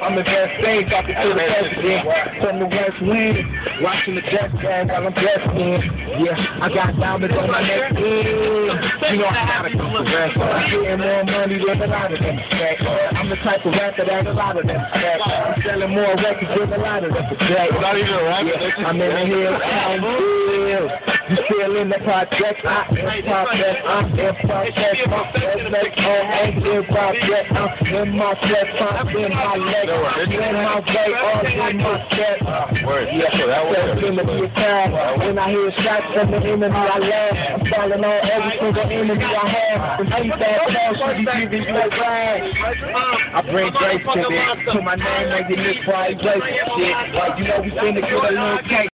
I'm in best stage, talking to the president from the West Wing, watching the death gang while I'm dressed in. Yeah, I got diamonds on my neck. Mm, you know I gotta come to rest. I'm getting more money than a lot of them. I'm the type of rapper that a lot of them. I'm selling more records than a lot of them. Not even a rapper. Yeah, I'm in the hills, I'm still in the project, I am in project, I'm in project, my best on ain't in project, I'm in my step, I'm in my leg, I'm in my way, all in my step. Yeah, so that was in the time. When I hear shots from the enemy, I laugh. I'm falling on every single enemy I have. From eight that fast, you giving you a ride. I bring grace to this, to my name, making this Friday shit. Like, you know, we finna get a little cake.